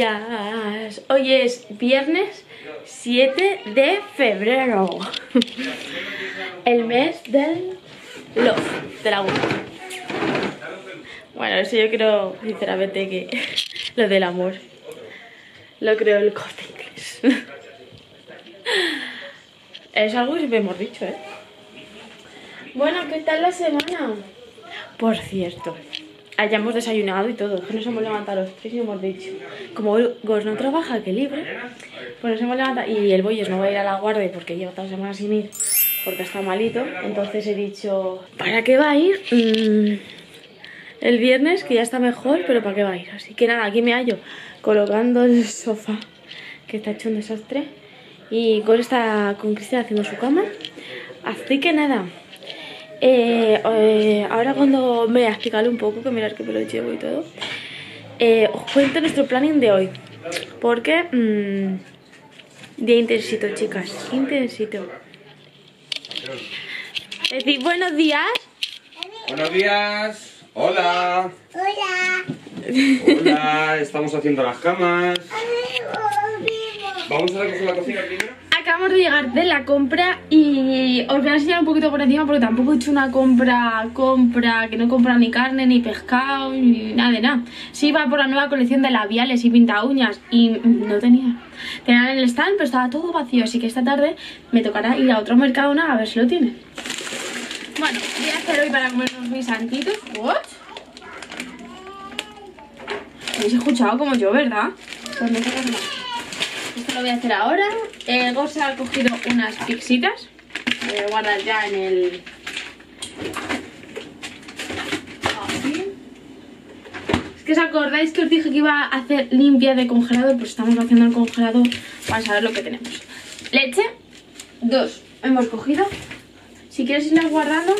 días. Hoy es viernes 7 de febrero. El mes del love, del amor. Bueno, eso yo creo sinceramente que lo del amor lo creo el corte inglés. Es algo que siempre hemos dicho, ¿eh? Bueno, ¿qué tal la semana? Por cierto, hayamos desayunado y todo, que nos hemos levantado los tres y hemos dicho, como Gos no trabaja, que libre, pues nos hemos levantado, y el Boyes no va a ir a la guardia porque lleva todas semanas sin ir, porque está malito, entonces he dicho, ¿para qué va a ir? Mm, el viernes, que ya está mejor, pero ¿para qué va a ir? Así que nada, aquí me hallo, colocando el sofá, que está hecho un desastre, y Gos está con Cristian haciendo su cama, así que nada... Eh, eh, ahora cuando me explicarle un poco, que mirar que me lo llevo y todo, eh, os cuento nuestro planning de hoy. Porque, mmm, día intensito, chicas, intensito. Decir buenos días. Buenos días. Hola. Hola. Hola. Estamos haciendo las camas. Vamos a recoger la cocina primero. Acabamos de llegar de la compra y os voy a enseñar un poquito por encima porque tampoco he hecho una compra, compra, que no compra ni carne, ni pescado, ni nada de nada. Sí iba por la nueva colección de labiales y pinta uñas y no tenía. Tenían en el stand pero estaba todo vacío, así que esta tarde me tocará ir a otro mercado a ver si lo tiene. Bueno, voy a hacer hoy para comernos mis santitos. ¿What? ¿Habéis escuchado como yo, verdad? Pues me. Esto lo voy a hacer ahora. Eh, Gosa ha cogido unas pixitas. Voy a guardar ya en el... Así. Es que os acordáis que os dije que iba a hacer limpia de congelador, pues estamos haciendo el congelador para saber lo que tenemos. Leche, dos. Hemos cogido. Si quieres irnos guardando,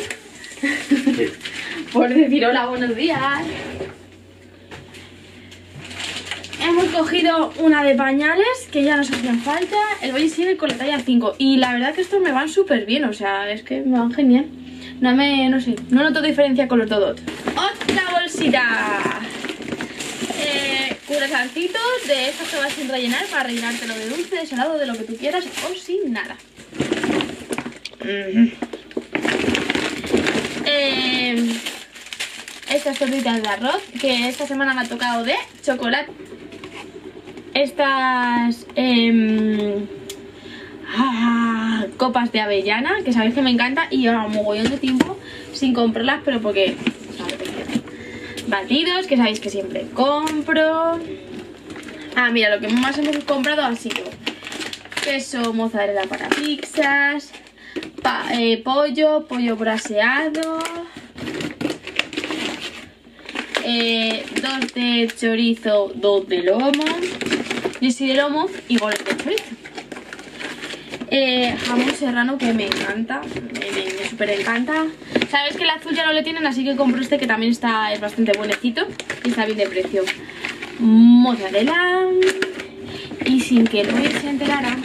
por decir hola, buenos días. Hemos cogido una de pañales que ya nos hacían falta. El boy sigue con la talla 5. Y la verdad que estos me van súper bien. O sea, es que me van genial. No me, no sé, no noto diferencia con los Dodot. Otra bolsita. Eh, curasancitos de estos que vas sin rellenar para rellenártelo de dulce, de salado, de lo que tú quieras o sin nada. Eh, estas tortitas de arroz que esta semana me ha tocado de chocolate estas ah, copas de avellana, que sabéis que me encanta y llevo un mogollón de tiempo sin comprarlas, pero porque batidos, que sabéis que siempre compro. Ah, mira, lo que más hemos comprado ha sido queso mozzarella para pizzas, eh, pollo, pollo braseado, eh, dos de chorizo, dos de lomo, y de lomo y goles de chorizo. Eh, jamón serrano que me encanta, me, me, súper encanta. Sabes que el azul ya no le tienen, así que compro este que también está, es bastante buenecito y está bien de precio. Mozzarella y sin que no se enterara,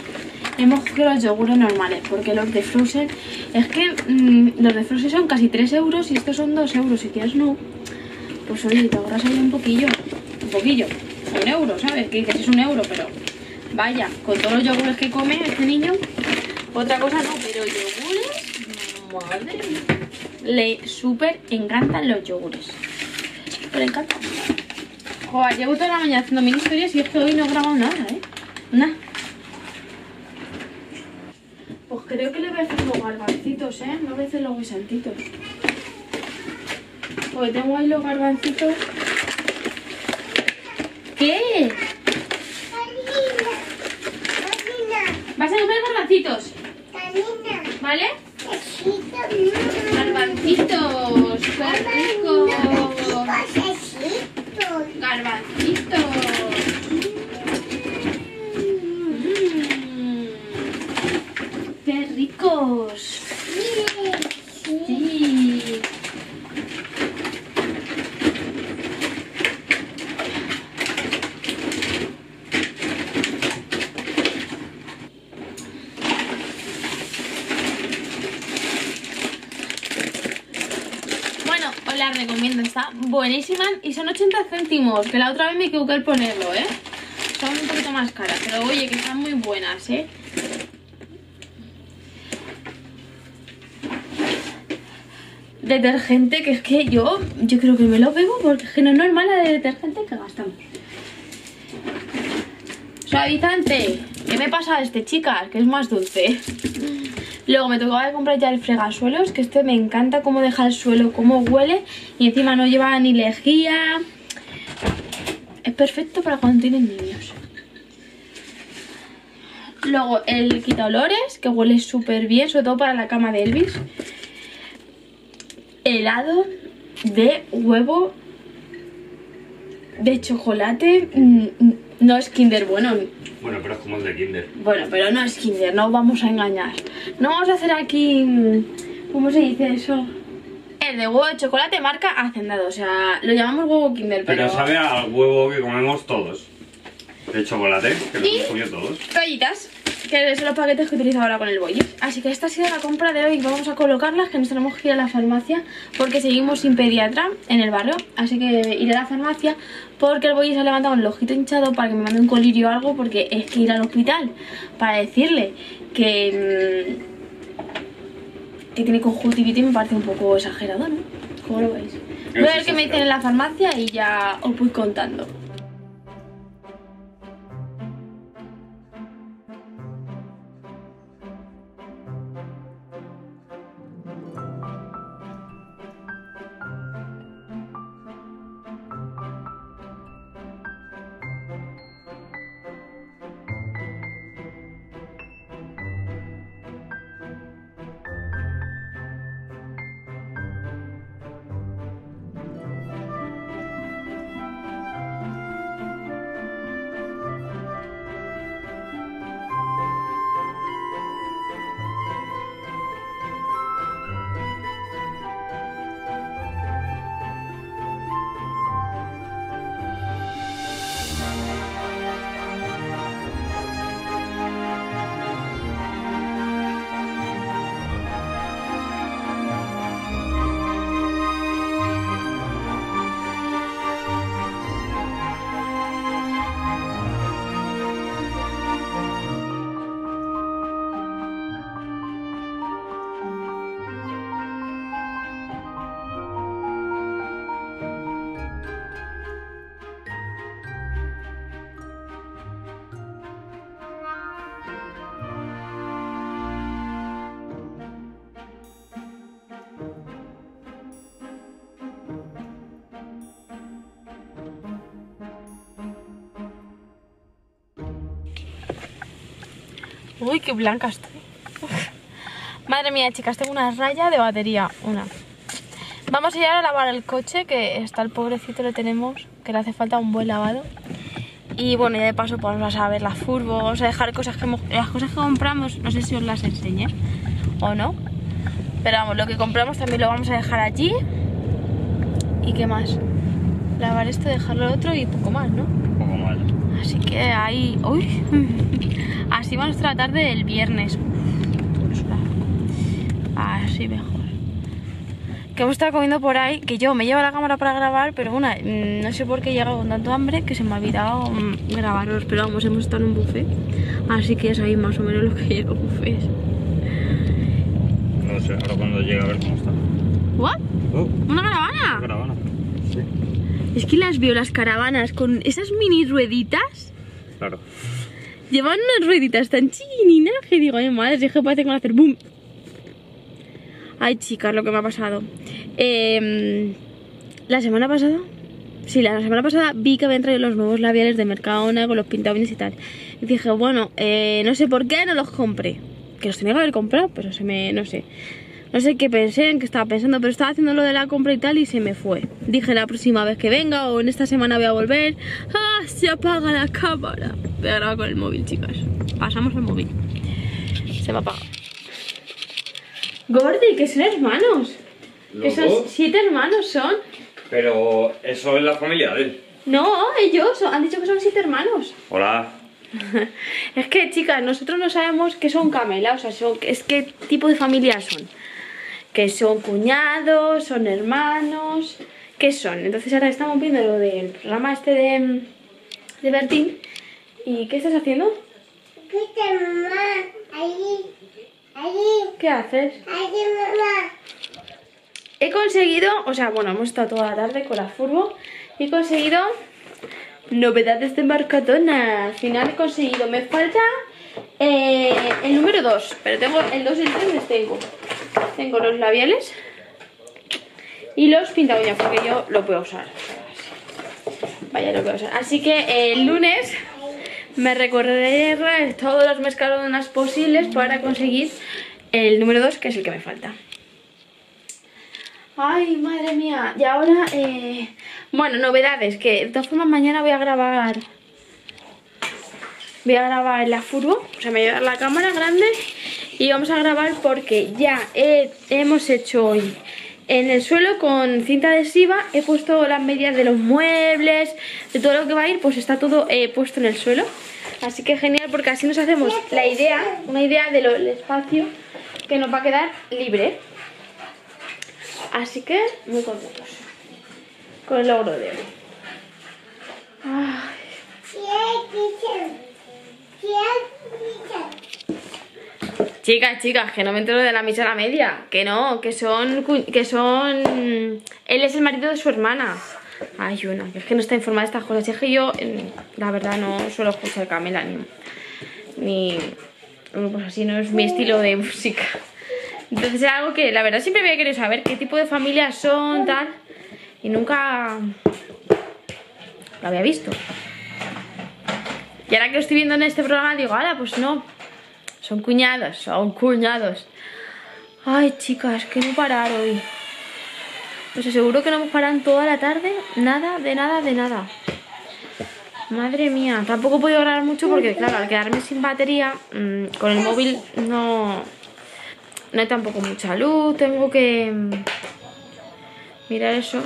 hemos cogido los yogures normales, porque los de Frozen, es que mmm, los de Frozen son casi 3 euros y estos son 2 euros, si quieres no. Pues oye, te ahorras ahí un poquillo, un poquillo un euro, ¿sabes? Que, que es un euro, pero vaya, con todos los yogures que come este niño, otra cosa no, pero yogures, madre mía. Le súper encantan los yogures. Súper encantan. Joder, llevo toda la mañana haciendo mini historias y es que hoy no he grabado nada, ¿eh? Nada. Pues creo que le voy a hacer los garbancitos, ¿eh? No voy a hacer los guisantitos. Porque tengo ahí los garbancitos ¿Qué? ¿Vas a comer garbancitos? ¿Vale? Garbancitos. ¡Qué rico! Garbancitos. Mm. ¡Qué ricos! Sí. la recomiendo, está buenísima y son 80 céntimos, que la otra vez me equivoqué al ponerlo, ¿eh? estaban un poquito más caras, pero oye, que están muy buenas, ¿eh? Detergente, que es que yo, yo creo que me lo bebo porque es que no es normal la de detergente que gastamos. Suavizante. ¿Qué me pasa a este, chicas? Que es más dulce. Luego me tocaba comprar ya el fregasuelos, que este me encanta cómo deja el suelo, cómo huele. Y encima no lleva ni lejía. Es perfecto para cuando tienen niños. Luego el quita olores, que huele súper bien, sobre todo para la cama de Elvis. Helado de huevo de chocolate. mm, mm, No es Kinder bueno. Bueno, pero es como el de Kinder. Bueno, pero no es Kinder, no vamos a engañar. No vamos a hacer aquí. mm, ¿Cómo se dice eso? El de huevo de chocolate marca Hacendado. O sea, lo llamamos huevo Kinder, pero. Pero sabe al huevo que comemos todos. De chocolate, que lo hemos comido todos. Toallitas, que son los paquetes que utilizo ahora con el bollis. Así que esta ha sido la compra de hoy. Vamos a colocarlas, que nos tenemos que ir a la farmacia porque seguimos sin pediatra en el barrio. Así que iré a la farmacia porque el bollis ha levantado el ojito hinchado para que me mande un colirio o algo porque es que ir al hospital para decirle que, mm, que tiene conjuntivitis me parece un poco exagerado, ¿no? ¿Cómo lo veis? Voy a ver qué me dicen en la farmacia y ya os voy contando. Uy, qué blanca estoy. Madre mía, chicas, tengo una raya de batería. Una. Vamos a ir a lavar el coche, que está el pobrecito, lo tenemos, que le hace falta un buen lavado. Y bueno, ya de paso pues vamos a ver la furbo, vamos a dejar cosas que las cosas que compramos, no sé si os las enseñé o no. Pero vamos, lo que compramos también lo vamos a dejar allí. ¿Y qué más? Lavar esto, dejarlo otro y poco más, ¿no? Poco mal. Así que ahí. ¡Uy! Así va nuestra tarde del viernes. Así mejor. Que hemos estado comiendo por ahí, que yo me llevo la cámara para grabar, pero una, mm, no sé por qué he llegado con tanto hambre que se me ha olvidado mm, grabaros. Pero vamos, hemos estado en un buffet. Así que es ahí más o menos lo que llevo buffet. No sé, ahora cuando llegue a ver cómo está. ¿What? Oh, ¿Una caravana? caravana. Sí. Es que las veo, las caravanas, con esas mini rueditas. Claro. Llevan unas rueditas tan chiquininas que digo, ay madre, es que parece que van a hacer boom. Ay, chicas, lo que me ha pasado. Em, la semana pasada, sí, la semana pasada vi que habían traído los nuevos labiales de Mercadona con los pintables y tal. Y dije, bueno, eh, no sé por qué no los compré. Que los tenía que haber comprado, pero se me, no sé. No sé qué pensé, en qué estaba pensando, pero estaba haciendo lo de la compra y tal y se me fue. Dije la próxima vez que venga o en esta semana voy a volver. ¡Ah! Se apaga la cámara. Voy a grabar con el móvil, chicas. Pasamos al móvil. Se me apaga. Gordy, que son hermanos. Que son siete hermanos son. Pero eso es la familia de él. No, ellos han dicho que son siete hermanos. Hola. Es que, chicas, nosotros no sabemos qué son camelas, o sea, son, es qué tipo de familia son. Que son cuñados, son hermanos, ¿qué son? Entonces ahora estamos viendo lo del programa este de, de Bertín ¿Y qué estás haciendo? Escucha, mamá. Allí. Allí. ¿Qué haces? Allí, mamá. He conseguido, o sea, bueno, hemos estado toda la tarde con la furbo y he conseguido novedades de Mercadona. Al final he conseguido, me falta eh, el número 2, pero tengo el 2 y el 3 les tengo. Tengo los labiales y los pinta porque yo lo puedo usar. Vaya, usar. Así que el lunes me recorreré todos los Mercadonas posibles para conseguir el número 2, que es el que me falta. Ay, madre mía. Y ahora, eh... bueno, novedades, que de todas formas mañana voy a grabar... Voy a grabar la furgo, o sea, me voy a llevar la cámara grande y vamos a grabar porque ya he- hemos hecho hoy en el suelo con cinta adhesiva, he puesto las medidas de los muebles, de todo lo que va a ir, pues está todo eh, puesto en el suelo. Así que genial porque así nos hacemos la idea, una idea del espacio que nos va a quedar libre. Así que muy contentos con el logro de hoy. Ay, chicas, chicas, que no me entero de la misa a la media. Que no, que son. que son. Él es el marido de su hermana. Ay, una, que es que no está informada de estas cosas. Es que yo, la verdad, no suelo escuchar Camela ni. ni grupos así, no es mi estilo de música. Entonces es algo que la verdad siempre había querido saber qué tipo de familias son, tal. Y nunca lo había visto. Y ahora que lo estoy viendo en este programa digo, ahora pues no. Son cuñados, son cuñados. Ay, chicas, que no parar hoy. Os aseguro que no me paran toda la tarde. Nada, de nada, de nada. Madre mía, tampoco he podido grabar mucho porque, claro, al quedarme sin batería, mm, con el móvil no, no hay tampoco mucha luz. Tengo que mm, mirar eso.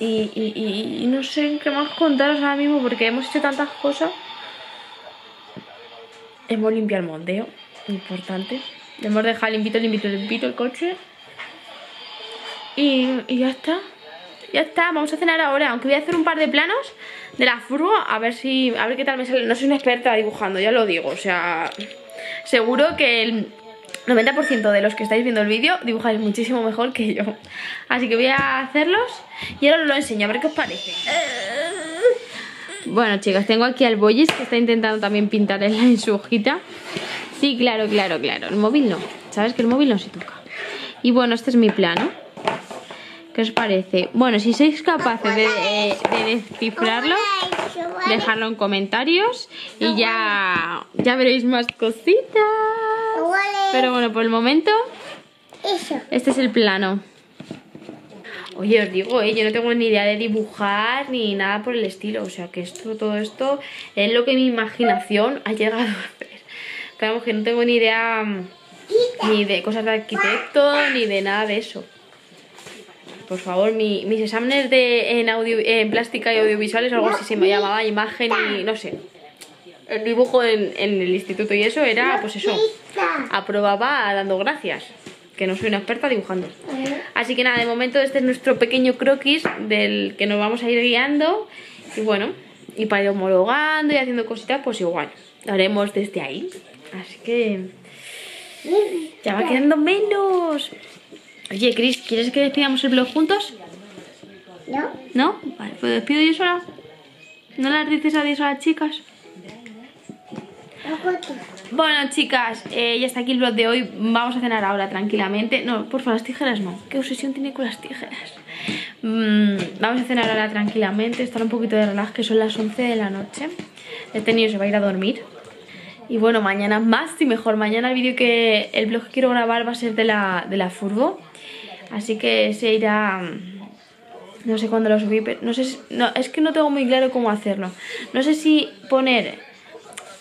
Y, y- no sé qué más contaros ahora mismo porque hemos hecho tantas cosas. Hemos limpiado el monteo, importante. Hemos dejado limpito, limpito, limpito el coche. Y, y ya está. Ya está, vamos a cenar ahora. Aunque voy a hacer un par de planos de la furgo a ver si. A ver qué tal me sale. No soy una experta dibujando, ya lo digo. O sea, seguro que el 90% de los que estáis viendo el vídeo dibujáis muchísimo mejor que yo. Así que voy a hacerlos y ahora os lo enseño, a ver qué os parece. Bueno, chicas, tengo aquí al Boyes que está intentando también pintar en, su hojita. Sí, claro, claro, claro. El móvil no. Sabes que el móvil no se toca. Y bueno, este es mi plano. ¿Qué os parece? Bueno, si sois capaces de, de descifrarlo, dejadlo en comentarios y ya, ya veréis más cositas. Pero bueno, por el momento, este es el plano. Oye, os digo, eh, yo no tengo ni idea de dibujar ni nada por el estilo. O sea, que esto, todo esto es lo que mi imaginación ha llegado a hacer. Claro, que no tengo ni idea mm, ni de cosas de arquitecto ni de nada de eso. Por favor, mi- mis exámenes de, en, audio, en plástica y audiovisuales, algo así se me llamaba imagen y no sé. El dibujo en, en el instituto y eso era, pues eso, aprobaba dando gracias. Que no soy una experta dibujando. Así que nada, de momento este es nuestro pequeño croquis del que nos vamos a ir guiando. Y bueno, y para ir homologando y haciendo cositas, pues igual. Lo haremos desde ahí. Así que ya va quedando menos. Oye, Chris, ¿quieres que despidamos el blog juntos? ¿No? ¿No? Vale, pues despido yo sola. ¿No las dices adiós a las chicas? No. Bueno, chicas, eh, ya está aquí el vlog de hoy. Vamos a cenar ahora tranquilamente. No, por favor, las tijeras no. ¿Qué obsesión tiene con las tijeras? Mm, vamos a cenar ahora tranquilamente, estar un poquito de relax, que son las 11 de la noche. El tenido se va a ir a dormir. Y bueno, mañana más y mejor. Mañana el vídeo que el vlog que quiero grabar va a ser de la, de la furgo. Así que se irá... mm, No sé cuándo lo subí, pero no sé si- no, es que no tengo muy claro cómo hacerlo. No sé si poner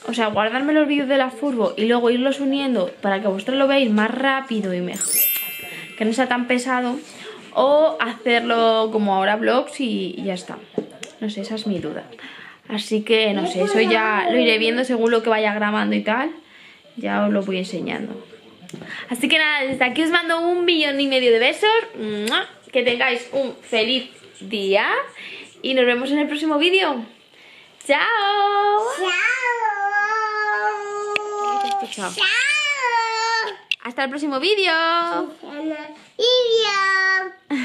o sea, guardarme los vídeos de la furbo y luego irlos uniendo para que vosotros lo veáis más rápido y mejor. Que no sea tan pesado. O hacerlo como ahora vlogs y, ya está. No sé, esa es mi duda. Así que no sé, eso ya lo iré viendo según lo que vaya grabando y tal. Ya os lo voy enseñando. Así que nada, desde aquí os mando un millón y medio de besos. Que tengáis un feliz día. Y nos vemos en el próximo vídeo. ¡Chao! Chao. Chao. Chao. Hasta el próximo vídeo. Video.